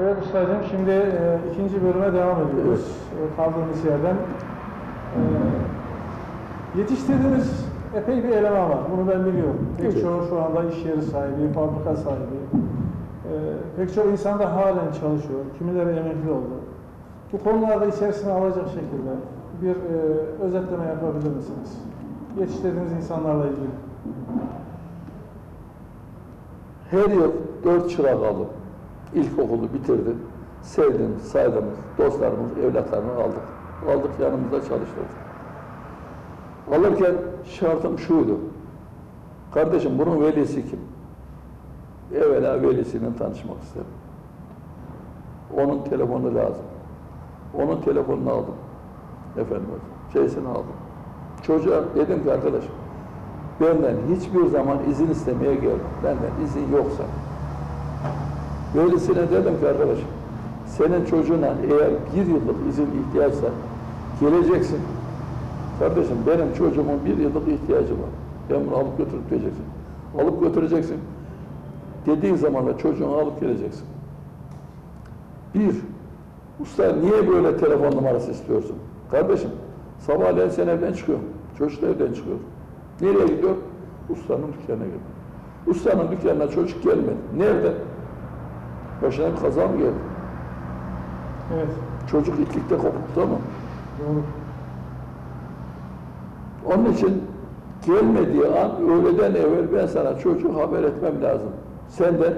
Evet ustacığım şimdi e, ikinci bölüme devam ediyoruz. E, kaldığımız yerden. E, yetiştirdiğiniz epey bir eleman var. Bunu ben biliyorum. Pek Evet. çoğu şu anda iş yeri sahibi, fabrika sahibi. E, pek çok insan da halen çalışıyor. Kimileri emekli oldu. Bu konularda içerisine alacak şekilde bir e, özetleme yapabilir misiniz? Yetiştirdiğiniz insanlarla ilgili. Her yıl dört çırak aldım. İlkokulu bitirdim. Sevdiğimiz, saydığımız dostlarımız, evlatlarını aldık. Aldık yanımızda çalıştırdık. Alırken şartım şuydu. Kardeşim bunun velisi kim? Evvela velisiyle tanışmak istedim. Onun telefonu lazım. Onun telefonunu aldım. Efendim, şeysini aldım. Çocuğa dedim ki arkadaş, benden hiçbir zaman izin istemeye gelme. Benden izin yoksa. Velisine dedim ki arkadaş, senin çocuğuna eğer bir yıllık izin ihtiyaçsa geleceksin. Kardeşim benim çocuğumun bir yıllık ihtiyacı var. Ben bunu alıp götürüp geleceksin. Alıp götüreceksin. Dediğin zaman da çocuğunu alıp geleceksin. Bir, usta niye böyle telefon numarası istiyorsun? Kardeşim, sabahleyin sen evden çıkıyorsun. Çocuk da evden çıkıyor. Nereye gidiyor? Ustanın dükkanına gidiyor. Ustanın dükkanına çocuk gelmedi. Nerede? Başına bir kaza mı geldi? Evet, Çocuk itlikte kopukta mı? doğru. Onun için gelmediği an öğleden evvel ben sana çocuğu haber etmem lazım. Sen de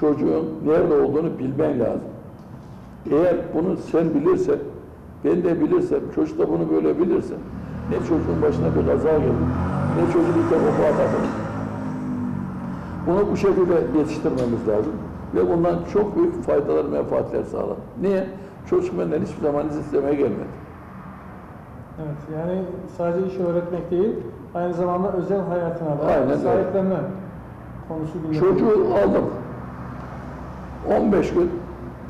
çocuğun nerede olduğunu bilmen lazım. Eğer bunu sen bilirsen, ben de bilirsem, çocuk da bunu böyle bilirse, ne çocuğun başına bir kaza gelir, ne çocuk bir topu atar. Bunu bu şekilde yetiştirmemiz lazım. Ve bundan çok büyük faydalar, menfaatler sağlar. Niye? Çocuk benden hiçbir zaman izin istemeye gelmedi. Evet, yani sadece iş öğretmek değil, aynı zamanda özel hayatına da Aynen öyle. sahiplenme konusu gündeme Çocuğu aldım. 15 gün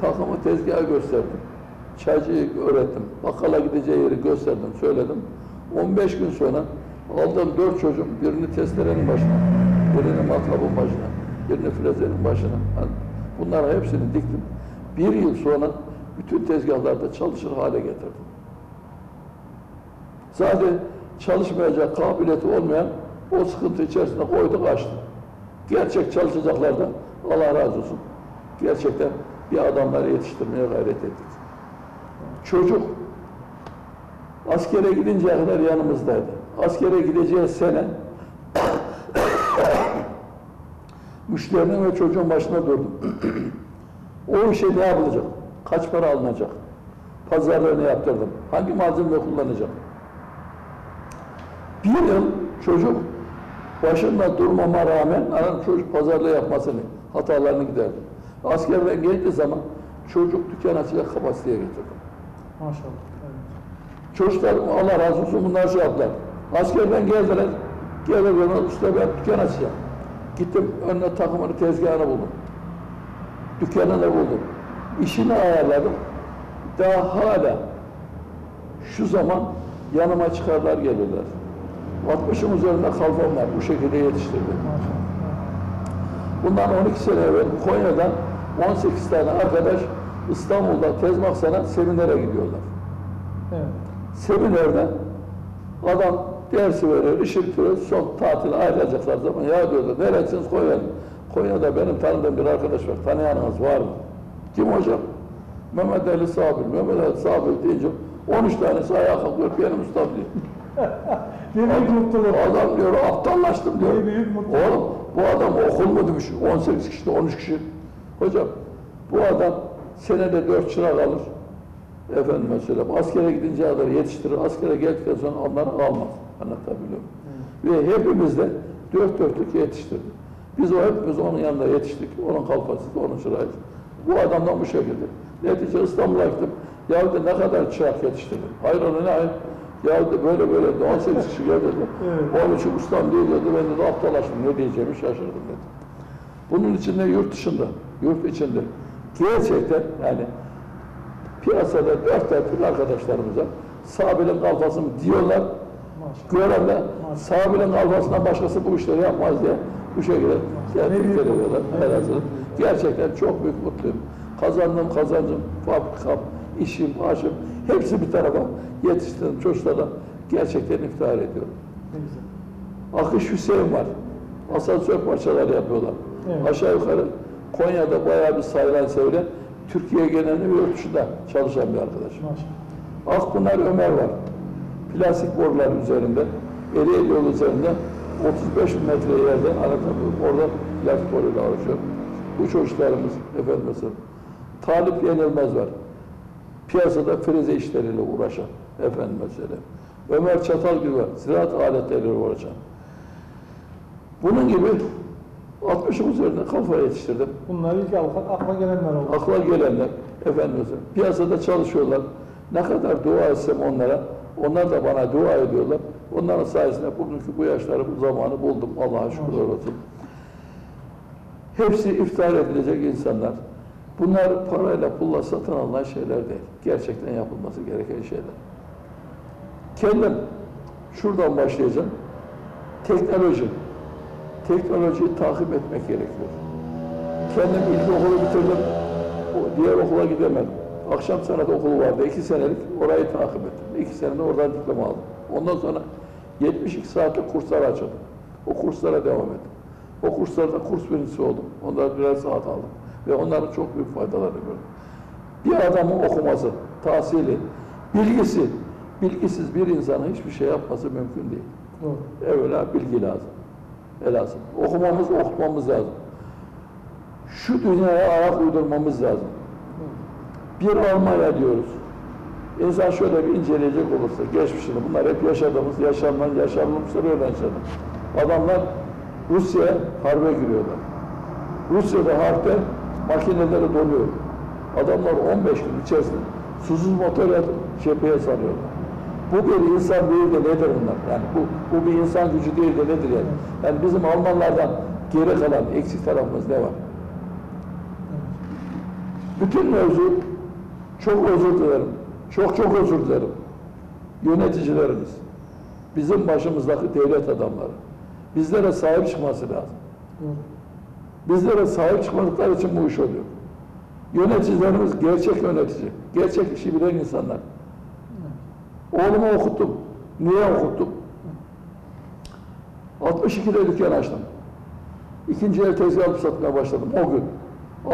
takımı tezgaha gösterdim. Çaycıyı öğrettim. Bakkala gideceği yeri gösterdim, söyledim. 15 gün sonra aldım dört çocuğum. Birini testerenin başına, birini matkabın başına, birini frezerin başına. Bunlara hepsini diktim. Bir yıl sonra bütün tezgahlarda çalışır hale getirdim. Zaten çalışmayacak kabiliyeti olmayan o sıkıntı içerisinde koydu kaçtı. Gerçek çalışacaklardan Allah razı olsun. Gerçekten bir adamları yetiştirmeye gayret ettik. Çocuk askere gidinceye kadar yanımızdaydı. Askere gideceği sene müşterinin ve çocuğun başına durdum. o işe ne yapılacak? Kaç para alınacak? Pazarlığını yaptırdım. Hangi malzeme kullanacak? Bir yıl çocuk başında durmama rağmen anam çocuk pazarlığı yapmasını, hatalarını giderdim. Askerden geldiği zaman çocuk dükkan açacak kapasiteye getirdim. Maşallah. Evet. Çocuklar Allah razı olsun bunlar şey yaptılar. Askerden geldiler. Geldiler usta ben dükkan açacağım. Gittim önüne takımını tezgahını buldum. Dükkanını buldum. İşini ayarladım. Daha hala şu zaman yanıma çıkarlar gelirler. 60'ın üzerinde kalfam var. Bu şekilde yetiştirdim. Bundan 12 sene evvel Konya'dan 18 tane arkadaş İstanbul'da Tezmaksan'a seminere gidiyorlar. Evet. Seminerde adam dersi verir, işi bitirir, son tatile ayrılacaklar zaman ya diyorlar, neresiniz Konya'nın? Konya'da benim tanıdığım bir arkadaş var, tanıyanınız var mı? Kim hocam? Mehmet Ali Sabir, Mehmet Ali Sabir deyince 13 tanesi ayağa kalkıyor, benim ustam diyor. Bir büyük mutluluk. Adam diyor, aptallaştım diyor. Bir büyük mutluluk. Oğlum, bu adam okul mu demiş, 18 kişi de 13 kişi. Hocam, bu adam senede 4 çırak alır. Efendime söyleyeyim, askere gidince kadar yetiştirir, askere geldikten sonra onları almaz. Anlatabiliyor muyum? Ve hepimiz de dört dörtlük yetiştirdik. Biz o hepimiz onun yanında yetiştik. Onun kalfasıydı, onun çırağıydı. Bu adamdan bu şekilde. Netice İstanbul'a gittim. Ya de ne kadar çırak yetiştirdim. Hayır ona ne hayır. Ya de böyle böyle de 18 kişi geldi dedi. Evet. Onun için ustam değil dedi. Ben de aptallaştım. Ne diyeceğimi şaşırdım dedi. Bunun içinde yurt dışında, yurt içinde gerçekten yani piyasada dört dörtlük arkadaşlarımıza Sabil'in kalfası mı diyorlar. Maşallah. Görenler Sabil'in kalfasından başkası bu işleri yapmaz diye bu şekilde Ne büyük tehdit ediyorlar. mutluluk, ne Elazığ. büyük mutluluk. Gerçekten çok büyük mutluyum. Kazandım kazancım, fabrikam, işim, aşım hepsi bir tarafa yetiştirdim çocuklara. Gerçekten iftihar ediyorum. Akış Hüseyin var. Asansör parçaları yapıyorlar. Evet. Aşağı yukarı Konya'da bayağı bir sayılan sevilen Türkiye genelinde yurt dışında çalışan bir arkadaş. Maşallah. Akpınar Ömer var. Plastik borular üzerinde, Ereğli yolu üzerinde 35 bin metre yerden anlatamıyorum. Orada plastik boruyla uğraşıyor. Bu çocuklarımız efendim mesela. Talip Yenilmez var. Piyasada freze işleriyle uğraşan efendim mesela. Ömer Çatalgül var. Ziraat aletleriyle uğraşan. Bunun gibi 60'ın üzerinde kafa yetiştirdim. Bunlar ilk akla, akla gelenler oldu. Akla gelenler, efendim mesela, piyasada çalışıyorlar. Ne kadar dua etsem onlara, onlar da bana dua ediyorlar. Onların sayesinde bugünkü bu yaşları, bu zamanı buldum. Allah'a şükürler olsun. Hepsi iftihar edilecek insanlar. Bunlar parayla, pulla satın alınan şeyler değil. Gerçekten yapılması gereken şeyler. Kendim şuradan başlayacağım. Teknoloji. Teknolojiyi takip etmek gerekiyor. Kendim ilkokulu bitirdim. Diğer okula gidemedim. Akşam sanat okulu vardı. iki senelik orayı takip ettim. İki senede oradan diploma aldım. Ondan sonra 72 saatlik kurslar açıldı. O kurslara devam ettim. O kurslarda kurs birincisi oldum. Onlara birer saat aldım. Ve onların çok büyük faydalarını gördüm. Bir adamın okuması, tahsili, bilgisi, bilgisiz bir insanın hiçbir şey yapması mümkün değil. Doğru. Evvela bilgi lazım. Elazığ. Okumamız, okutmamız lazım. Şu dünyaya ayak uydurmamız lazım. Bir Almanya diyoruz. İnsan şöyle bir inceleyecek olursa, geçmişini, bunlar hep yaşadığımız, yaşanılan, yaşanmışları öğreneceğiz. Adamlar Rusya'ya harbe giriyorlar. Rusya'da harpte makineleri doluyor. Adamlar 15 gün içerisinde susuz motor cepheye sarıyorlar. Bu bir insan değil de nedir bunlar? Yani bu, bu bir insan gücü değil de nedir yani? Yani bizim Almanlardan geri kalan eksik tarafımız ne var? Bütün mevzu çok özür dilerim. Çok çok özür dilerim. Yöneticilerimiz, bizim başımızdaki devlet adamları bizlere sahip çıkması lazım. Bizlere sahip çıkmadıkları için bu iş oluyor. Yöneticilerimiz gerçek yönetici, gerçek işi bilen insanlar. Oğlumu okuttum. Niye okuttum? 62'de dükkan açtım. İkinci el tezgah alıp satmaya başladım o gün.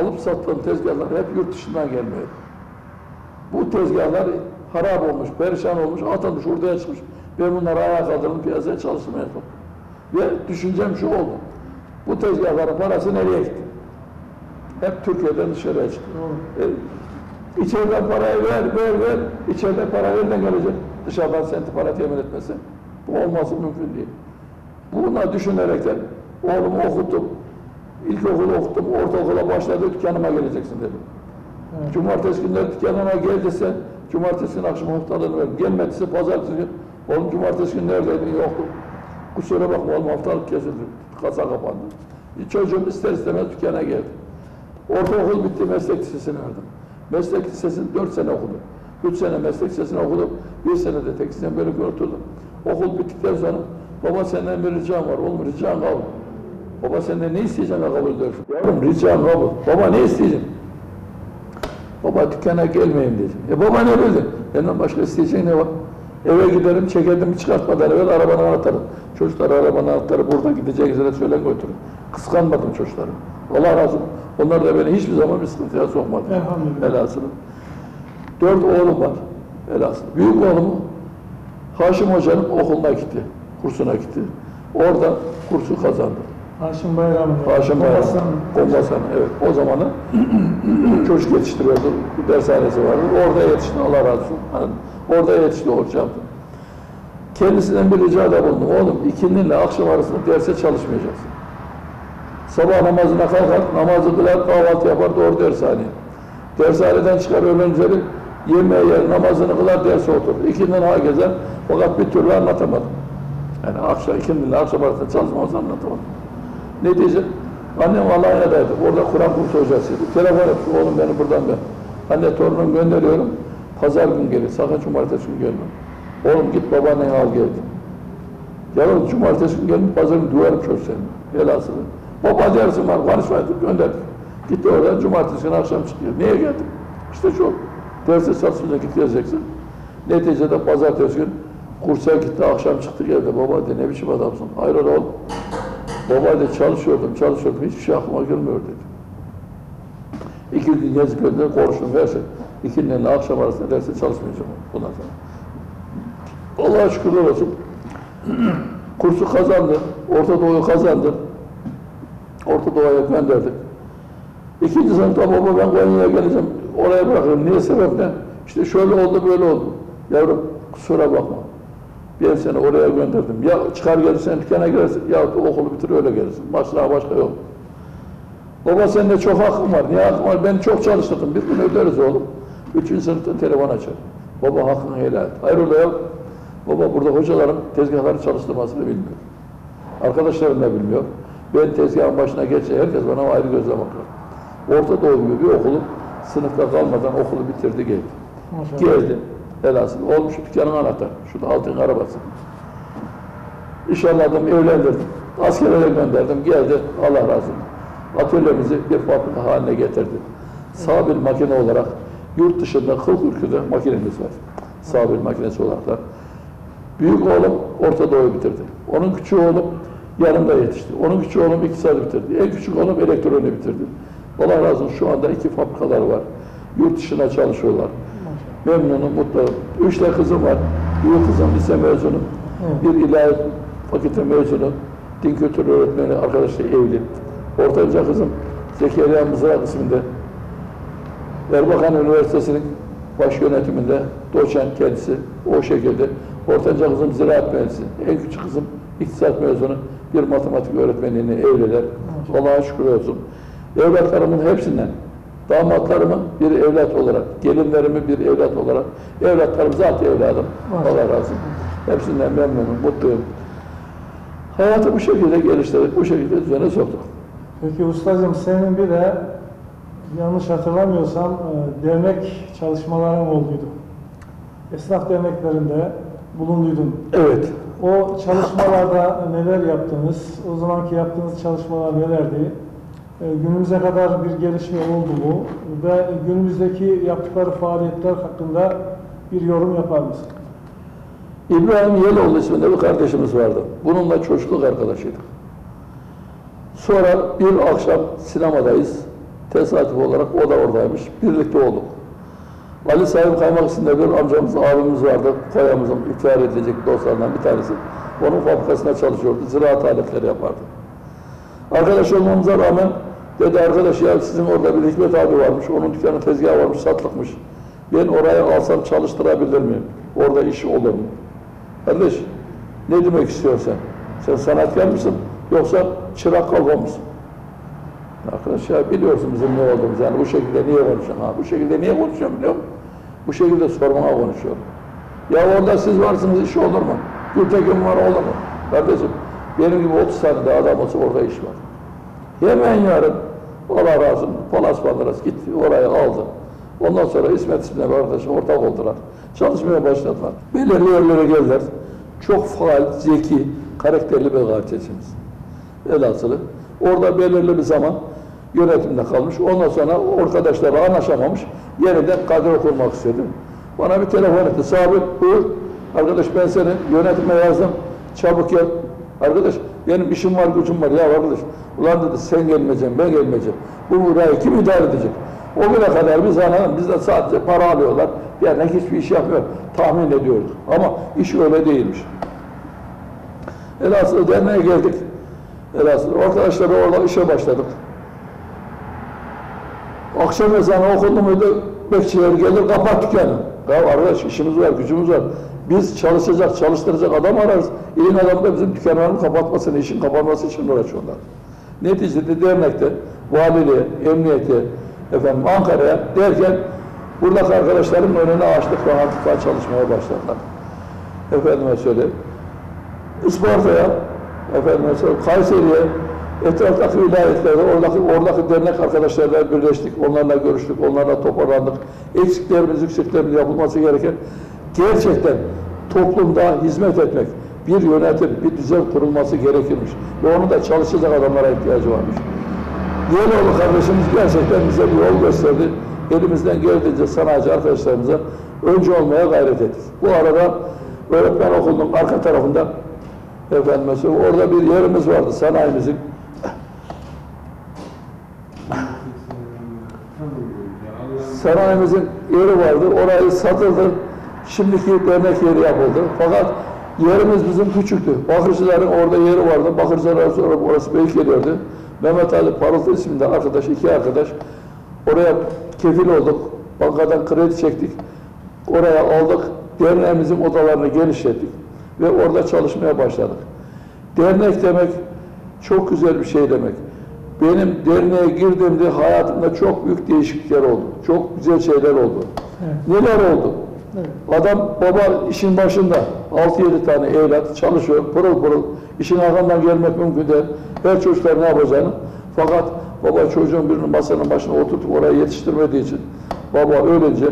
Alıp sattığım tezgahlar hep yurt dışından gelmiyor. Bu tezgahlar harap olmuş, perişan olmuş, atılmış, ortaya çıkmış. Ben bunları ayağa kaldırdım, piyasaya çalışmaya soktum. Ve düşüncem şu oldu. Bu tezgahların parası nereye gitti? Hep Türkiye'den dışarıya çıktı. E, içeriden parayı ver, ver, ver. İçeride para nereden gelecek? Dışarıdan senti para temin etmesi. Bu olması mümkün değil. Buna düşünerekten oğlumu okuttum. İlkokulu okuttum, ortaokula başladı, dükkanıma geleceksin dedim. Cumartesi günleri dükkanıma geldiyse, cumartesi günü akşam haftalığını verdim. Gelmediyse pazartesi günü, oğlum cumartesi günü neredeydin? Yoktum. Kusura bakma oğlum haftalık kesildi, kasa kapandı. E, çocuğum ister istemez dükkana geldi. Ortaokul bitti, meslek lisesine verdim. Meslek lisesini dört sene okudum. Üç sene meslek lisesini okudum. Bir sene de tekstilden böyle oturdum. Okul bittikten sonra baba senden bir ricam var. Oğlum ricam kabul. Baba senden ne isteyeceğim de kabul ediyorsun? Yavrum ricam kabul. Baba ne isteyeceğim? Baba dükkana gelmeyeyim dedi. E baba ne dedi? Benden başka isteyeceğin ne var? Eve giderim, çekerdim çıkartmadan evvel arabanı anahtarı. Çocuklar arabanın anahtarı burada gidecek üzere söyle götürün. Kıskanmadım çocukları. Allah razı olsun. Onlar da beni hiçbir zaman bir sıkıntıya sokmadı. Elhamdülillah. Elhasılı. Dört oğlum var. Elhasılı. Büyük oğlumu Haşim Hoca'nın okuluna gitti. Kursuna gitti. Orada kursu kazandı. Haşim Bayram'ın. Haşim Bayram. Komutan, evet. O zamanı çocuk yetiştiriyordu. Bir dershanesi vardı. Orada yetişti. Allah razı olsun. Hani orada yetişti hocam. Kendisinden bir ricada bulundum. Oğlum ikindiyle akşam arasında derse çalışmayacaksın. Sabah namazına kalkar, namazı kılar, kahvaltı yapar, doğru dershaneye. Dershaneden çıkar öğlen üzeri, yemeğe yer, namazını kılar, derse oturur. İkinden ha gezer, fakat bir türlü anlatamadım. Yani akşam, ikindiyle akşam arasında çalışmamızı anlatamadım. Ne diyeceğim? Annem Alanya'daydı. Orada Kur'an kursu hocasıydı. Telefon etti. Oğlum beni buradan ben. Anne torunumu gönderiyorum. Pazar gün gelir. Sakın cumartesi gün gelme. Oğlum git babaanneni al geldi. Yavrum cumartesi gün gelin pazar günü duvarım çöz seni. Velhasılı. Baba dersin var konuşmayın gönderdik. Gitti oradan cumartesi günü akşam çıkıyor. Niye geldin? İşte şu. Derse çalışmayacak git geleceksin. Neticede pazartesi gün kursa gitti, akşam çıktı geldi. Baba dedi, ne biçim adamsın? Hayır oğlum. Baba dedi, çalışıyordum, çalışıyordum. Hiçbir şey aklıma gelmiyor dedi. İki gün yazıp gönderdim, konuştum, versin. İkindinin akşam arasında derse çalışmayacağım bundan sonra. Allah'a şükürler olsun. Kursu kazandı, Orta Doğu'yu kazandı. Orta Doğu'ya gönderdik. İkinci sınıfta baba ben Konya'ya geleceğim, oraya bırakırım. Niye sebep ne? İşte şöyle oldu, böyle oldu. Yavrum kusura bakma. Ben seni oraya gönderdim. Ya çıkar gelirsen dükkana girersin, ya da okulu bitir öyle gelirsin. Başka başka yok. Baba sende çok hakkım var. Niye hakkım var? Ben çok çalıştırdım. Bir gün öderiz oğlum. Üçüncü sınıfta telefon açar. Baba hakkını helal et. Hayrola ya? Baba burada hocalarım tezgahları çalıştırmasını bilmiyor. Arkadaşlarım da bilmiyor. Ben tezgahın başına geçe herkes bana ayrı gözle bakar. Orta Doğu gibi bir okulum sınıfta kalmadan okulu bitirdi geldi. Maşallah. Geldi. Helası. Olmuş dükkanın anahtarı. Şurada altın arabası. İnşallah adamı evlendirdim. Askerlere gönderdim. Geldi. Allah razı olsun. Atölyemizi bir fabrika haline getirdi. Sabil makine olarak yurt dışında kıl ülkede makinemiz var. Sabil makinesi olarak da. Büyük oğlum Orta Doğu bitirdi. Onun küçük oğlum yanımda yetişti. Onun küçük oğlum iktisadi bitirdi. En küçük oğlum elektronu bitirdi. Allah razı olsun şu anda iki fabrikalar var. Yurt dışına çalışıyorlar. Memnunum, mutluyum. Üç de kızım var. Büyük kızım lise mezunu. Bir ilahiyat fakülte mezunu. Din kültürü öğretmeni arkadaşı evli. Ortanca kızım Zekeriya Mızrak isminde. Erbakan Üniversitesi'nin baş yönetiminde doçent kendisi. O şekilde. Ortanca kızım ziraat mühendisi. En küçük kızım iktisat mezunu. Bir matematik öğretmenliğini evliler. Allah'a şükür olsun. Evlatlarımın hepsinden damatlarımın bir evlat olarak, gelinlerimin bir evlat olarak, evlatlarım zaten evladım. Allah razı olsun. Hepsinden memnunum, mutluyum. Hayatı bu şekilde geliştirdik, bu şekilde düzene soktuk. Peki ustacığım senin bir de yanlış hatırlamıyorsam e, dernek çalışmaların olduydu. Esnaf derneklerinde bulunduydun. Evet. O çalışmalarda neler yaptınız? O zamanki yaptığınız çalışmalar nelerdi? E, Günümüze kadar bir gelişme oldu mu? Ve günümüzdeki yaptıkları faaliyetler hakkında bir yorum yapar mısın? İbrahim Yeloğlu isminde bir kardeşimiz vardı. Bununla çocukluk arkadaşıydık. Sonra bir akşam sinemadayız. Tesadüf olarak o da oradaymış. Birlikte olduk. Ali Sahip Kaymak isminde bir amcamız, abimiz vardı. Koyamızın iftihar edilecek dostlarından bir tanesi. Onun fabrikasında çalışıyordu. Ziraat aletleri yapardı. Arkadaş olmamıza rağmen dedi arkadaş ya sizin orada bir Hikmet abi varmış. Onun dükkanı tezgahı varmış, satlıkmış. Ben oraya alsam çalıştırabilir miyim? Orada iş olur mu? Kardeş ne demek istiyorsun sen? Sen sanatkar mısın? Yoksa çırak kalfa mısın? Arkadaş ya biliyorsun bizim ne olduğumuzu yani bu şekilde niye konuşuyorsun? Ha, bu şekilde niye konuşuyorum biliyor musun? Bu şekilde sormana konuşuyorum. Ya orada siz varsınız iş olur mu? Gültekin var olur mu? Kardeşim benim gibi 30 tane de adam olsa orada iş var. Hemen yarın Allah razı olsun Palas Bandıras gitti oraya aldı. Ondan sonra İsmet isimli bir arkadaşım ortak oldular. Çalışmaya başladılar. Belirli yerlere geldiler. Çok faal, zeki, karakterli bir gazetecimiz. Velhasılı. Orada belirli bir zaman yönetimde kalmış. Ondan sonra arkadaşlarla anlaşamamış. Yeniden kadro kurmak istedi. Bana bir telefon etti. Sabit buyur. Arkadaş ben seni yönetime yazdım. Çabuk gel. Arkadaş benim işim var gücüm var. Ya arkadaş ulan dedi sen gelmeyeceksin ben gelmeyeceğim. Bu burayı kim idare edecek? O güne kadar biz anladım. Bizden sadece para alıyorlar. Yani hiçbir iş yapmıyor. Tahmin ediyorduk. Ama iş öyle değilmiş. Elazığ derneğe geldik. Elazığ. Arkadaşlarla orada işe başladık. Akşam ezanı okundu muydu? Bekçiler gelir kapat dükkanı. Ya arkadaş işimiz var, gücümüz var. Biz çalışacak, çalıştıracak adam ararız. İlin adam da bizim dükkanlarını kapatmasını, işin kapanması için uğraşıyorlar. Neticede dernekte, valiliğe, emniyete, efendim Ankara'ya derken buradaki arkadaşlarımın önüne açtık ve hafiften çalışmaya başladılar. Efendime söyleyeyim. Isparta'ya, efendime söyleyeyim, Kayseri'ye, etraftaki vilayetlerde, oradaki, oradaki dernek arkadaşlarla birleştik, onlarla görüştük, onlarla toparlandık. Eksiklerimiz, yükseklerimiz yapılması gereken gerçekten toplumda hizmet etmek, bir yönetim, bir düzen kurulması gerekirmiş. Ve onu da çalışacak adamlara ihtiyacı varmış. Diyeloğlu kardeşimiz gerçekten bize bir yol gösterdi. Elimizden geldiğince sanayici arkadaşlarımıza önce olmaya gayret ettik. Bu arada öğretmen okulunun arka tarafında efendim orada bir yerimiz vardı sanayimizin. Sanayimizin yeri vardı. Orayı satıldı. Şimdiki dernek yeri yapıldı. Fakat yerimiz bizim küçüktü. Bakırcıların orada yeri vardı. Bakırcılar sonra orası büyük geliyordu. Mehmet Ali Parıltı isminde arkadaş, iki arkadaş. Oraya kefil olduk. Bankadan kredi çektik. Oraya aldık. Derneğimizin odalarını genişlettik. Ve orada çalışmaya başladık. Dernek demek çok güzel bir şey demek. Benim derneğe girdiğimde hayatımda çok büyük değişiklikler oldu. Çok güzel şeyler oldu. Evet. Neler oldu? Evet. Adam baba işin başında 6-7 tane evlat çalışıyor pırıl pırıl işin arkandan gelmek mümkün değil. Her çocuklar ne yapacağını fakat baba çocuğun birini masanın başına oturtup oraya yetiştirmediği için baba ölünce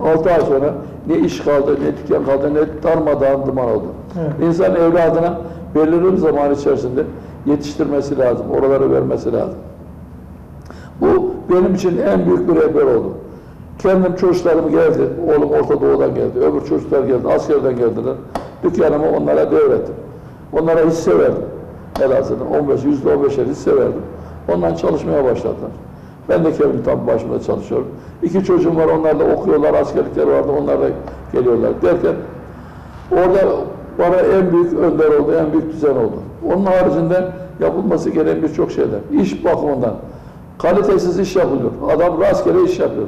6 ay sonra ne iş kaldı ne dükkan kaldı ne darmadağın duman oldu. Evet. İnsan evladına belirli bir zaman içerisinde yetiştirmesi lazım, oraları vermesi lazım. Bu benim için en büyük bir rehber oldu. Kendim çocuklarım geldi, oğlum Orta Doğu'dan geldi, öbür çocuklar geldi, askerden geldiler. Dükkanımı onlara devrettim. Onlara hisse verdim. Elazığ'da 15, yüzde 15'er hisse verdim. Ondan çalışmaya başladılar. Ben de kendim tam başımda çalışıyorum. İki çocuğum var, onlar da okuyorlar, askerlikleri vardı, onlar da geliyorlar derken orada bana en büyük önder oldu, en büyük düzen oldu. Onun haricinde yapılması gereken birçok şeyler. İş bakımından kalitesiz iş yapılıyor. Adam rastgele iş yapıyor.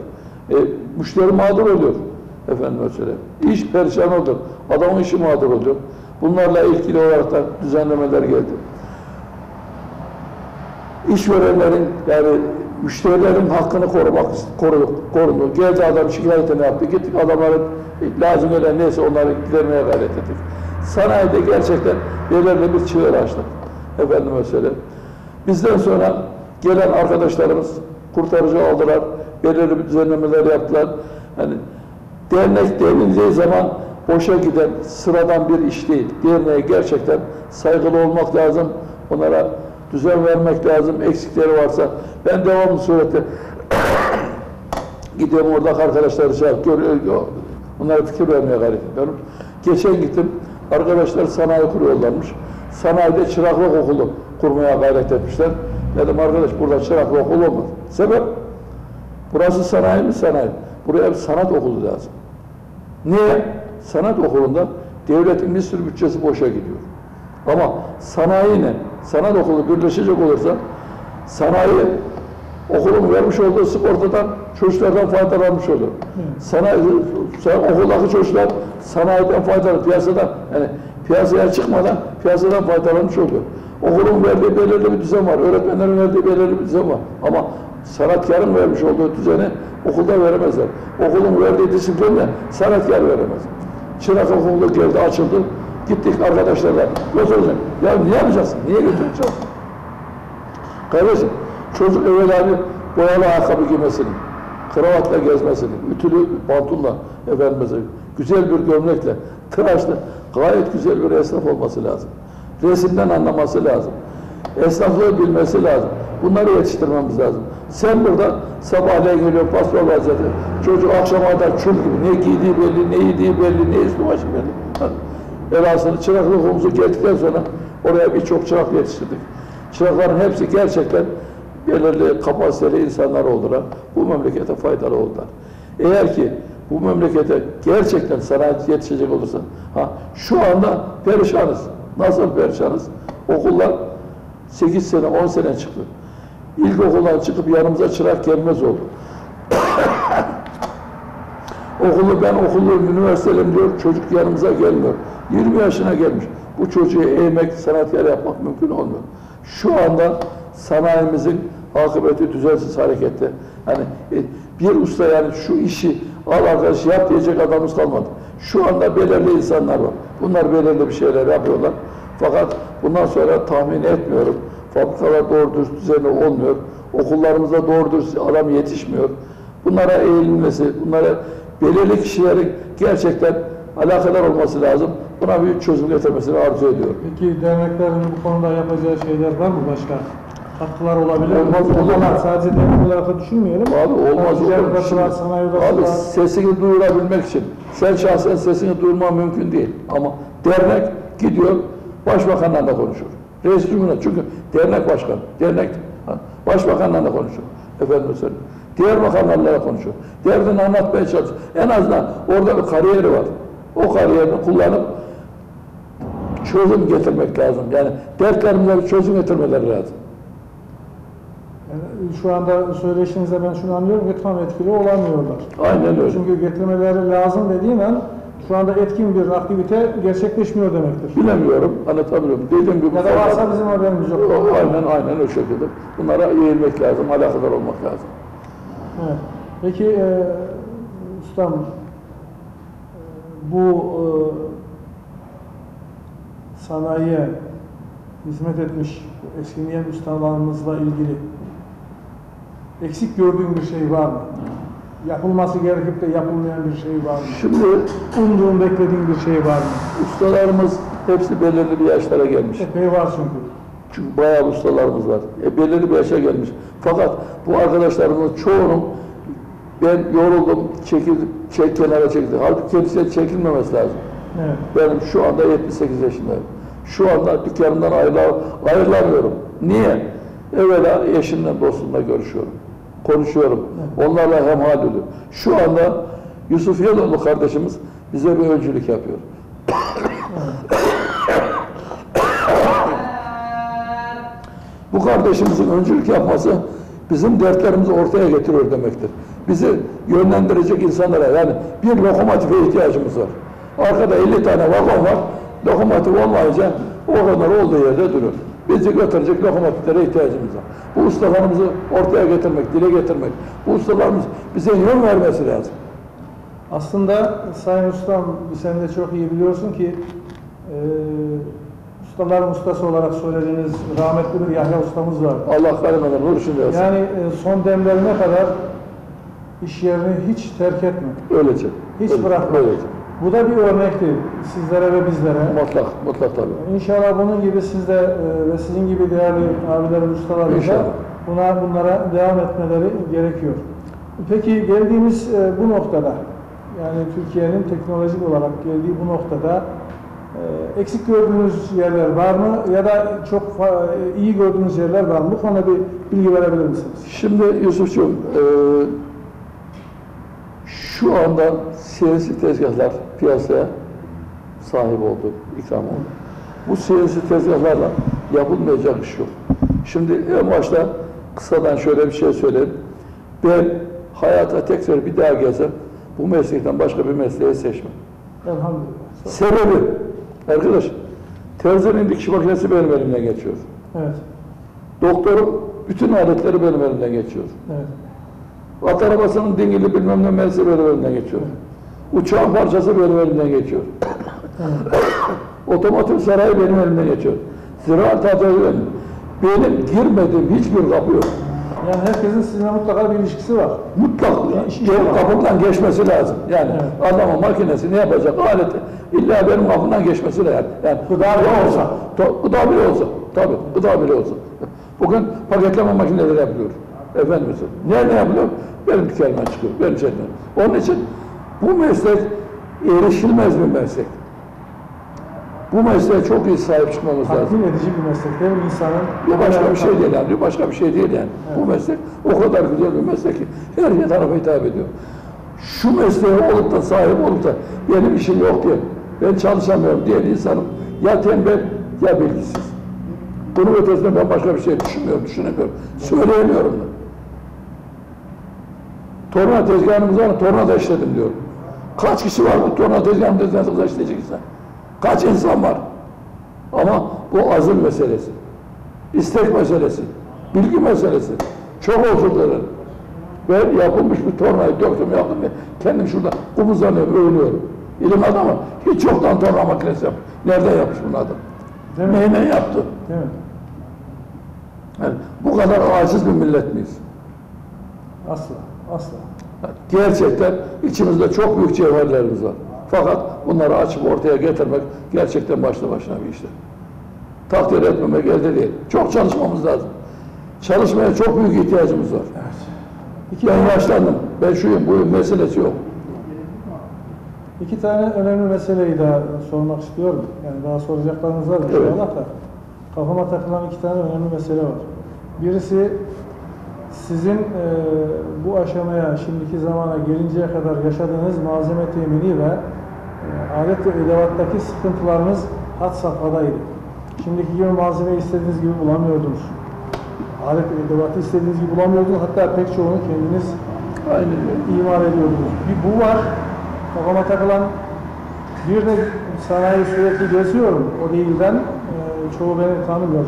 E, müşteri mağdur oluyor. Efendim söyleyeyim. İş perişan oluyor. Adamın işi mağdur oluyor. Bunlarla ilgili olarak da düzenlemeler geldi. İşverenlerin yani müşterilerin hakkını korumak koru, korundu. Geldi adam şikayetini yaptı. Gittik adamların lazım olan neyse onları gidermeye gayret ettik. Sanayide gerçekten belirli bir çığır açtık. Efendime söyleyeyim. Bizden sonra gelen arkadaşlarımız kurtarıcı aldılar. Belirli bir düzenlemeler yaptılar. Hani dernek devrildiği zaman boşa giden sıradan bir iş değil. Derneğe gerçekten saygılı olmak lazım. Onlara düzen vermek lazım. Eksikleri varsa ben devamlı surette gidiyorum orada arkadaşları yap- görüyor, yo- onlara fikir vermeye gayret ediyorum. Geçen gittim, arkadaşlar sanayi kuruyorlarmış. Sanayide çıraklık okulu kurmaya gayret etmişler. Dedim arkadaş burada çıraklık okulu olmaz. Sebep? Burası sanayi mi sanayi? Buraya bir sanat okulu lazım. Niye? Sanat okulunda devletin bir sürü bütçesi boşa gidiyor. Ama sanayiyle sanat okulu birleşecek olursa sanayi okulun vermiş olduğu sigortadan çocuklardan faydalanmış olur. Sanayi, okuldaki çocuklar sanayiden faydalanır, piyasadan yani piyasaya çıkmadan piyasadan faydalanmış oluyor. Okulun verdiği belirli bir düzen var, öğretmenlerin verdiği belirli bir düzen var. Ama sanatkarın vermiş olduğu düzeni okulda veremezler. Okulun verdiği disiplinle sanatkar veremez. Çırak okulu geldi, açıldı. Gittik arkadaşlarla götürecek. Ya ne yapacaksın? Niye götüreceğiz? Kardeşim, çocuk evvela bir boyalı ayakkabı giymesini, kravatla gezmesini, ütülü pantulla, efendim mesela, güzel bir gömlekle, tıraşlı, gayet güzel bir esnaf olması lazım. Resimden anlaması lazım. Esnaflığı bilmesi lazım. Bunları yetiştirmemiz lazım. Sen burada sabahleyin geliyor paspor vaziyeti. Çocuk akşama kadar çul gibi. Ne giydiği belli, ne yediği belli, ne üstü başı belli. Elhasıl çıraklık okulumuzu geldikten sonra oraya birçok çırak yetiştirdik. Çırakların hepsi gerçekten belirli kapasiteli insanlar oldular. Bu memlekete faydalı oldular. Eğer ki bu memlekete gerçekten sanayi yetişecek olursa, ha şu anda perişanız. Nasıl perişanız? Okullar 8 sene, 10 sene çıktı. İlkokuldan çıkıp yanımıza çırak gelmez oldu. Okulu ben okulluyum, üniversiteliyim diyor, çocuk yanımıza gelmiyor. 20 yaşına gelmiş. Bu çocuğu eğmek, sanatkar yapmak mümkün olmuyor. Şu anda sanayimizin akıbeti düzensiz harekette. Yani e, bir usta yani şu işi al arkadaş yap diyecek adamımız kalmadı. Şu anda belirli insanlar var. Bunlar belirli bir şeyler yapıyorlar. Fakat bundan sonra tahmin etmiyorum. Fabrikalar doğru dürüst düzenli olmuyor. Okullarımızda doğru dürüst adam yetişmiyor. Bunlara eğilmesi, bunlara belirli kişilerin gerçekten alakadar olması lazım. Buna bir çözüm getirmesini arzu ediyorum. Peki derneklerin bu konuda yapacağı şeyler var mı başka? katkılar olabilir. Olmaz, O olur. zaman sadece devlet olarak düşünmeyelim. Abi olmaz var, Şimdi- odası Abi var. sesini duyurabilmek için sen şahsen sesini duyurman mümkün değil. Ama dernek gidiyor başbakanla da konuşur. Reis Cumhuriyet çünkü dernek başkanı, dernek başbakanla da konuşur. Efendim söyleyeyim. Diğer bakanlarla da konuşur. Derdini anlatmaya çalışır. En azından orada bir kariyeri var. O kariyerini kullanıp çözüm getirmek lazım. Yani dertlerimize bir çözüm getirmeleri lazım. Yani şu anda söyleşinizde ben şunu anlıyorum ki tam etkili olamıyorlar. Aynen öyle. Çünkü getirmeleri lazım dediğin an şu anda etkin bir aktivite gerçekleşmiyor demektir. Bilemiyorum, anlatabiliyor muyum? Dediğim gibi Ya da varsa bizim haberimiz yok. O- Aynen aynen o şekilde. Bunlara eğilmek lazım, alakadar olmak lazım. Evet. Peki e, ustam e, bu e, sanayiye hizmet etmiş bu eskimeyen ustalarımızla ilgili eksik gördüğün bir şey var mı? Yapılması gerekip de yapılmayan bir şey var mı? Şimdi Umduğun, beklediğin bir şey var mı? ustalarımız hepsi belirli bir yaşlara gelmiş. Epey var çünkü. Çünkü bayağı ustalarımız var. E, belirli bir yaşa gelmiş. Fakat bu arkadaşlarımızın çoğunun ben yoruldum, çekil, çek kenara çekildi. Halbuki kendisine çekilmemesi lazım. Evet. Benim şu anda 78 yaşındayım. Şu anda dükkanımdan ayrıla, ayrılamıyorum. Niye? Evvela eşimle, dostumla görüşüyorum. Konuşuyorum. Onlarla hemhal ediyorum. Şu anda Yusuf Yeloğlu kardeşimiz bize bir öncülük yapıyor. Bu kardeşimizin öncülük yapması bizim dertlerimizi ortaya getiriyor demektir. Bizi yönlendirecek insanlara yani bir lokomotife ihtiyacımız var. Arkada 50 tane vagon var. Lokomotif olmayınca o kadar olduğu yerde durur. Bizi götürecek lokomotiflere ihtiyacımız var. Bu ustalarımızı ortaya getirmek, dile getirmek. Bu ustalarımız bize yön vermesi lazım. Aslında Sayın Ustam sen de çok iyi biliyorsun ki e, ustaların ustası olarak söylediğiniz rahmetli bir Yahya ustamız var. Allah karimeden nur içinde yazsın. Yani e, son demlerine kadar iş yerini hiç terk etme. Öylece. Hiç Öyle- bırakma. Öylece. Bu da bir örnekti sizlere ve bizlere. Mutlak, mutlak tabii. İnşallah bunun gibi siz de e, ve sizin gibi değerli abilerin ustaları da buna bunlara devam etmeleri gerekiyor. Peki geldiğimiz e, bu noktada yani Türkiye'nin teknolojik olarak geldiği bu noktada e, eksik gördüğünüz yerler var mı ya da çok iyi gördüğünüz yerler var mı? Bu konuda bir bilgi verebilir misiniz? Şimdi Yusufcuğum, e, şu anda CNC tezgahlar piyasaya sahip oldu, ikram oldu. Bu CNC tezgahlarla yapılmayacak iş yok. Şimdi en başta kısadan şöyle bir şey söyleyeyim. Ben hayata tekrar bir daha gelsem bu meslekten başka bir mesleği seçmem. Elhamdülillah. Sebebi, arkadaş, terzinin dikiş makinesi benim elimden geçiyor. Evet. Doktorun bütün aletleri benim elimden geçiyor. Evet. At arabasının dingili bilmem ne mersi benim elimden geçiyor. Uçağın parçası benim elimden geçiyor. Otomotiv sarayı benim elimden geçiyor. Ziraat tatili benim. Benim girmediğim hiçbir kapı yok. Yani herkesin sizinle mutlaka bir ilişkisi var. Mutlak benim kapımdan geçmesi lazım. Yani Evet. adamın makinesi ne yapacak aleti illa benim kapımdan geçmesi lazım. Yani Gıda bile olsa. To- gıda bile olsa. Tabii gıda bile olsa. Bugün paketleme makineleri yapılıyor. Efendim Nerede yapılıyor? Benim dükkanımdan çıkıyor. Benim şeyden. Onun için bu meslek erişilmez bir meslek. Bu mesleğe çok iyi sahip çıkmamız lazım. Tatmin edici bir meslek değil mi insanın? Bu başka bir şey değil yani. Bu başka bir şey değil yani. Bu meslek o kadar güzel bir meslek ki her tarafa hitap ediyor. Şu mesleğe olup da sahip olup da benim işim yok diye ben çalışamıyorum diyen insanım ya tembel ya bilgisiz. Bunun ötesinde ben başka bir şey düşünmüyorum, düşünemiyorum. Söyleyemiyorum da. Torna tezgahımız var, torna da işledim diyorum. Kaç kişi var bu torna tezgahımızda nasıl işleyecek insan? Kaç insan var? Ama bu azım meselesi. istek meselesi. Bilgi meselesi. Çok olsunların. Ve yapılmış bir tornayı döktüm yaptım diye kendim şurada kumuzlanıyorum, övünüyorum. İlim adamı hiç yoktan torna makinesi yapmış. Nereden yapmış bunu adam? Neyle yaptı? Değil mi? Yani bu kadar aciz bir millet miyiz? Asla. Asla. Gerçekten içimizde çok büyük cevherlerimiz var. Fakat bunları açıp ortaya getirmek gerçekten başlı başına bir işler. Takdir etmemek elde değil. Çok çalışmamız lazım. Çalışmaya çok büyük ihtiyacımız var. İki, Ben yaşlandım. Ben şuyum, buyum meselesi yok. iki tane önemli meseleyi daha sormak istiyorum. Yani daha soracaklarınız var Evet. inşallah da. Kafama takılan iki tane önemli mesele var. Birisi sizin e, bu aşamaya, şimdiki zamana gelinceye kadar yaşadığınız malzeme temini ve e, alet ve edevattaki sıkıntılarınız had safhadaydı. Şimdiki gibi malzemeyi istediğiniz gibi bulamıyordunuz. Alet ve edevatı istediğiniz gibi bulamıyordunuz. Hatta pek çoğunu kendiniz Aynen imar ediyordunuz. Bir bu var. Kafama takılan bir de sanayi sürekli geziyorum. O değilden e, çoğu beni tanımıyor.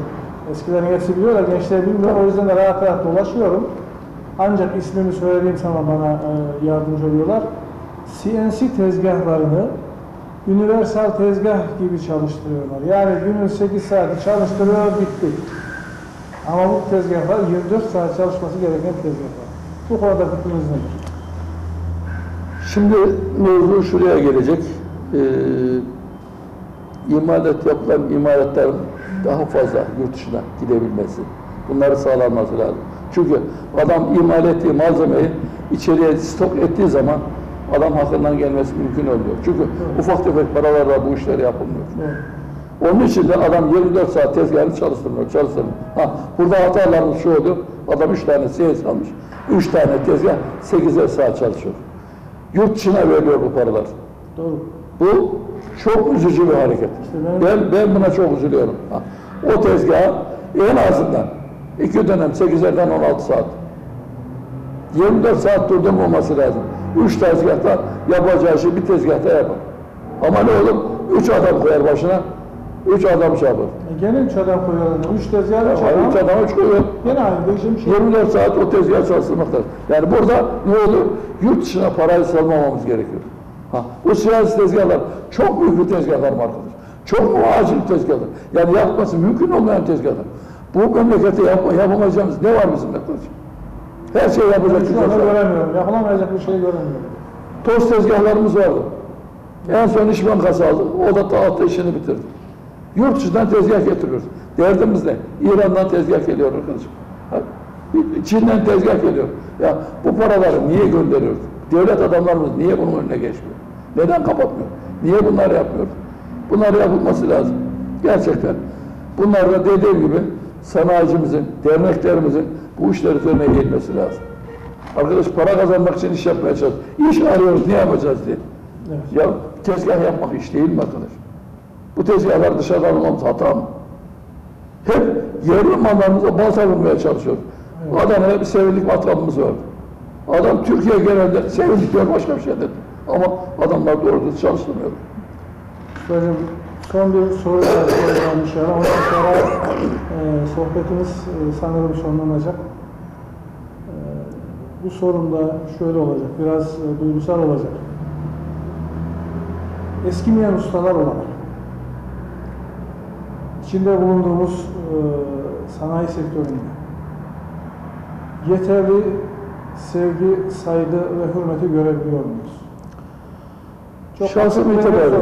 Eskilerin hepsi biliyorlar, gençler bilmiyor. O yüzden de rahat rahat dolaşıyorum. Ancak ismimi söylediğim zaman bana e, yardımcı oluyorlar. CNC tezgahlarını universal tezgah gibi çalıştırıyorlar. Yani günün 8 saati çalıştırıyor, bitti. Ama bu tezgahlar 24 saat çalışması gereken tezgahlar. Bu konuda fikriniz nedir? Şimdi mevzu şuraya gelecek. Ee, imalat yapılan imalatların daha fazla yurt dışına gidebilmesi. Bunları sağlanması lazım. Çünkü adam imal ettiği malzemeyi içeriye stok ettiği zaman adam hakkından gelmesi mümkün olmuyor. Çünkü ufak tefek paralarla bu işler yapılmıyor. Doğru. Onun için de adam 24 saat tezgahını çalıştırmıyor, çalıştırmıyor. Ha, burada hatalarımız şu oluyor, adam 3 tane CS almış, 3 tane tezgah 8'er saat çalışıyor. Yurt dışına veriliyor bu paralar. Doğru. Bu çok üzücü bir hareket. İşte ben- Ben, ben buna çok üzülüyorum. Ha, o tezgah en azından iki dönem 8'lerden 16 saat. 24 saat durdurmaması lazım. Üç tezgahta yapacağı şey bir tezgahta yapar. Ama ne olur? Üç adam koyar başına. Üç adam şey yapar. E gene üç adam koyuyorlar. Üç tezgah, üç Ama üç adam. adam üç koyuyor. Gene aynı değişim şey. 24 saat o tezgah çalıştırmak lazım. Yani burada ne olur? Yurt dışına parayı salmamamız gerekiyor. Ha, bu siyasi tezgahlar çok büyük bir tezgahlar arkadaş? Çok mu acil tezgahlar? Yani yapması mümkün olmayan tezgahlar. Bu memlekette yapma, yapamayacağımız ne var bizim arkadaş? Her şey yapacak anda tezgah. göremiyorum. Yapılamayacak bir şey göremiyorum. Toz tezgahlarımız vardı. En son İş Bankası aldı. O da dağıttı işini bitirdi. Yurt dışından tezgah getiriyoruz. Derdimiz ne? İran'dan tezgah geliyor arkadaşım. Çin'den tezgah geliyor. Ya bu paraları niye gönderiyoruz? Devlet adamlarımız niye bunun önüne geçmiyor? Neden kapatmıyor? Niye bunları yapmıyor? Bunlar yapılması lazım. Gerçekten. Bunlar da dediğim gibi sanayicimizin, derneklerimizin bu işler üzerine eğilmesi lazım. Arkadaş para kazanmak için iş yapmaya çalış. İş arıyoruz, ne yapacağız diye. Evet. Ya tezgah yapmak iş değil mi arkadaş? Bu tezgahlar dışarıdan almamız hata mı? Hep yerli mallarımıza balta vurmaya çalışıyor. Adana'da bir sevindik matlabımız vardı. Adam Türkiye genelde sevindik diyor başka bir şey dedi. Ama adamlar doğru düz çalıştırmıyor. Böyle son bir soru soracağım inşallah. Ondan sonra e, sohbetimiz e, sanırım sonlanacak. E, bu sorum da şöyle olacak. Biraz e, duygusal olacak. Eskimeyen ustalar olarak içinde bulunduğumuz e, sanayi sektöründe yeterli sevgi, saygı ve hürmeti görebiliyor muyuz? Çok şahsım itibariyle,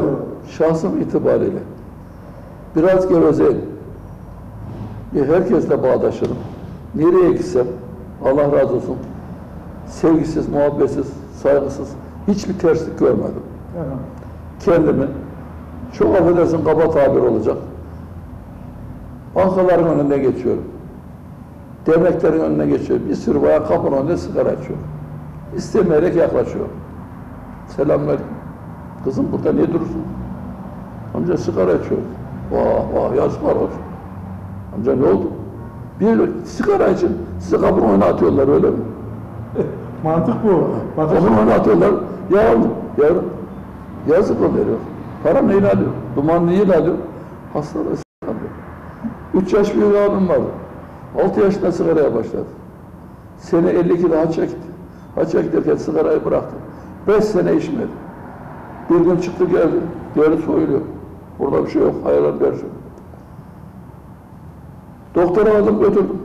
şahsım itibariyle biraz gevezeyim. Bir herkesle bağdaşırım. Nereye gitsem Allah razı olsun sevgisiz, muhabbetsiz, saygısız hiçbir terslik görmedim. Evet. kendimi çok affedersin kaba tabir olacak. Bankaların önünde geçiyorum. Derneklerin önüne geçiyorum. Bir sürü bayan kapının önünde sigara içiyor. İstemeyerek yaklaşıyor. Selamünaleyküm. Kızım burada ne durursun? Amca sigara içiyor. Vah vah yazıklar olsun. Amca ne oldu? Bir sigara için sizi kapının önüne atıyorlar öyle mi? Mantık bu. Bakış Kapının önüne atıyorlar. Yavrum, yavrum. Yazık oluyor. Para neyle alıyor? Duman neyle alıyor? Hastalığı alıyor. Üç yaş büyük abim vardı. Altı yaşında sigaraya başladı. Sene 52'de haça gitti. Haça giderken sigarayı bıraktı. Beş sene içmedi. Bir gün çıktı geldi. Diğeri soyuluyor. Burada bir şey yok. Hayırlar versin. Doktora aldım götürdüm.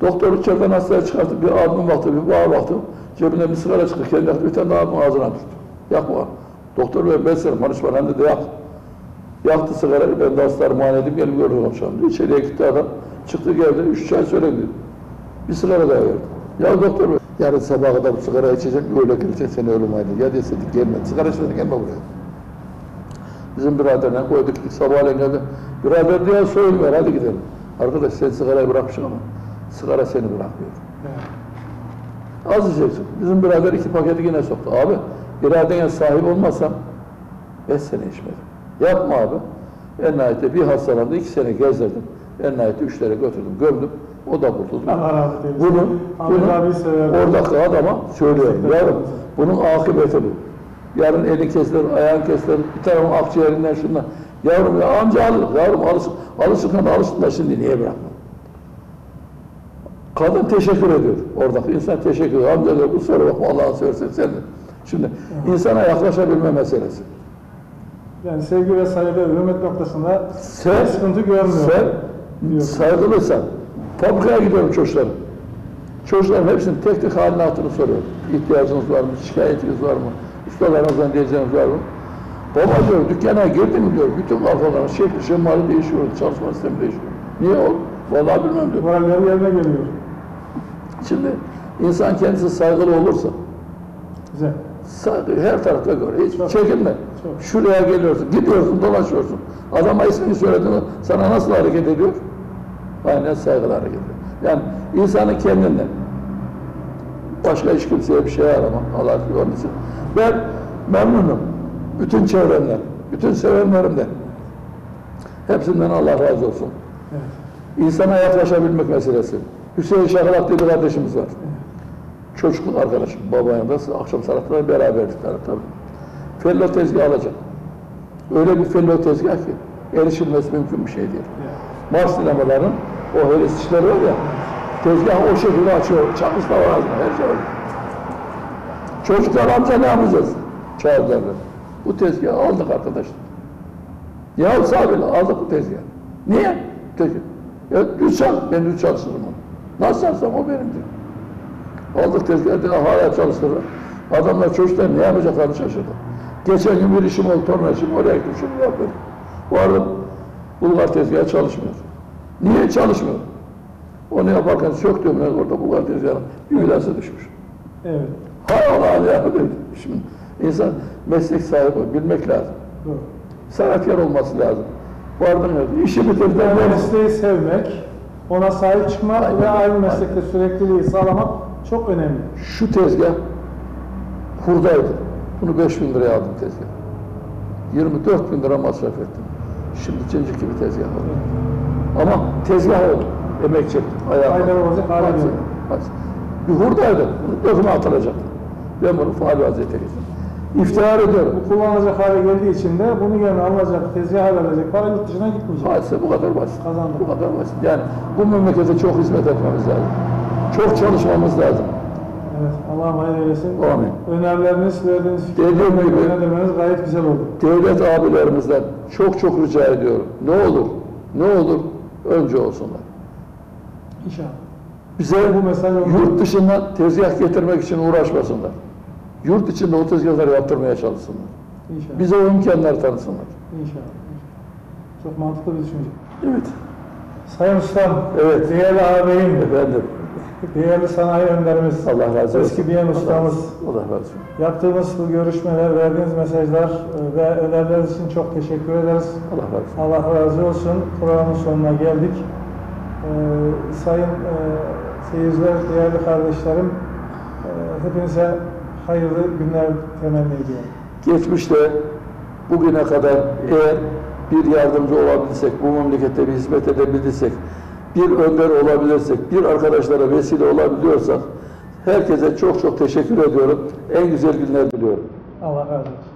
Doktor içeriden hastaya çıkarttı. Bir abim baktı, bir bana baktı. Cebinden bir sigara çıktı. Kendi yaktı. Bir tane daha abimin ağzına tuttu. Yakma. Doktor bey ben senin Barış var. de yak. Yaktı sigarayı. Ben de hastaları muayene edip gelip gördüm akşam. İçeriye gitti adam. Çıktı geldi, üç çay söyledi. Bir sigara daha verdi. Ya doktor bey, yarın sabaha kadar sigara içecek, öyle gelecek seni ölüm aydın. Ya desedik gelme, sigara içmedi gelme buraya. Bizim biraderle koyduk sabahleyin geldi. Birader diye soyun ver hadi gidelim. Arkadaş sen sigarayı bırakmışsın ama sigara seni bırakmıyor. Az içeceksin. Bizim birader iki paketi yine soktu. Abi iradene sahip olmazsan beş sene içmedim. Yapma abi. En nihayette bir hastalandı, iki sene gezdirdim. En nihayette üç lira götürdüm, gömdüm. O da kurtuldu. Bunu, bunu oradaki adama söylüyorum. Güzel. bunun akıbeti bu. Yarın elin kesilir, ayağın kesilir, bir tarafın akciğerinden şundan. Yavrum ya amca alır, yavrum alışın, alışın alışın da şimdi niye bırakma? Kadın teşekkür ediyor. Oradaki insan teşekkür ediyor. Amca diyor, kusura bakma Allah'ın seversen sen de. Şimdi insana yaklaşabilme meselesi. Yani sevgi ve saygı, hürmet noktasında Sen, sıkıntı görmüyor. sen diyorum. saygılıysan, fabrikaya gidiyorum çocuklarım. Çocukların hepsinin tek tek halini hatırını soruyorum. İhtiyacınız var mı, şikayetiniz var mı, ustalarınızdan diyeceğiniz var mı? Baba diyor, dükkana girdi mi diyor, bütün kalfaların şekli, şemali değişiyor, çalışma sistemi değişiyor. Niye o? Vallahi bilmem diyor. Moralleri yerine geliyor. Şimdi insan kendisi saygılı olursa, Güzel. saygı her tarafta gör, hiç Çok. çekinme. Çok. Şuraya geliyorsun, gidiyorsun, dolaşıyorsun. Adama ismini söylediğinde sana nasıl hareket ediyor? Aynen saygılı hareket ediyor. Yani insanın kendinden başka hiç kimseye bir şey arama. Allah onun için. Ben memnunum. Bütün çevremden, bütün sevenlerimden. Hepsinden Allah razı olsun. Evet. İnsana yaklaşabilmek meselesi. Hüseyin Şakrak diye bir kardeşimiz var. Çocukluk arkadaşım, baba yanında akşam saatleri beraberdik tabii. Fello tezgahı alacak. Öyle bir fello tezgah ki erişilmesi mümkün bir şey değil. Evet. Mars sinemaların o herisçileri var ya, tezgahı o şekilde açıyor. Çakmış var ağzına, her şey var. Çocuklar amca ne yapacağız? Çağırdılar. Bu tezgahı aldık arkadaşlar. Ya sahibi aldık bu tezgahı. Niye? Peki. Ya düz ben düz çalışırım onu. Nasıl çalışsam o benim diyor. Aldık tezgahı, dedi, hala çalıştırır. Adamlar çocuklar ne yapacaklarını şaşırdı. Geçen gün bir işim oldu, torna işim, oraya gittim, şunu yaptım. Vardım, Bulgar tezgahı çalışmıyor. Niye çalışmıyor? Onu yaparken söktüm, ben orada Bulgar tezgahının bir vidası düşmüş. Evet. Hay Allah ya. Şimdi insan meslek sahibi bilmek lazım. Doğru. Sanatkar olması lazım. Vardın ya, işi bitirdi. Yani mesleği sevmek, ona sahip çıkmak Aynen, ve aynı aynen. meslekte sürekliliği sağlamak çok önemli. Şu tezgah hurdaydı. Bunu 5 bin liraya aldım tezgah. 24 bin lira masraf ettim. Şimdi cincik gibi tezgah oldu. Ama tezgah oldu. Emek çektim. Ayağıma. Faydalı olacak bak. Bir hurdaydı. Bunu döküme atılacaktı. Ben bunu faal vaziyete getirdim. İftihar ediyorum. Bu kullanılacak hale geldiği için de bunun yerine alınacak, tezgaha verilecek para yurt dışına gitmeyecek. Hadise bu kadar basit. Kazandık. Bu kadar basit. Yani bu memlekete çok hizmet etmemiz lazım. Çok çalışmamız lazım. Evet, Allah hayır eylesin. Amin. Önerleriniz, verdiğiniz gibi- yönlendirmeniz gayet güzel oldu. Devlet abilerimizden çok çok rica ediyorum. Ne olur, ne olur önce olsunlar. İnşallah. Bize Bu mesaj yurt dışından tezgah getirmek için uğraşmasınlar. Yurt içinde o tezgahları yaptırmaya çalışsınlar. İnşallah. Bize o imkanları tanısınlar. İnşallah. Çok mantıklı bir düşünce. Evet. Sayın Ustam, Evet. değerli ağabeyim, Efendim. Değerli sanayi önderimiz, Allah razı olsun. eski Allah- ustamız, Allah razı olsun. yaptığımız bu görüşmeler, verdiğiniz mesajlar e, ve önerileriniz için çok teşekkür ederiz. Allah razı olsun. Allah razı olsun. Programın sonuna geldik. Ee, sayın e, seyirciler, değerli kardeşlerim, e, hepinize hayırlı günler temenni ediyorum. Geçmişte bugüne kadar eğer bir yardımcı olabilirsek, bu memlekette bir hizmet edebilirsek, bir önder olabilirsek, bir arkadaşlara vesile olabiliyorsak, herkese çok çok teşekkür ediyorum. En güzel günler diliyorum. Allah razı olsun.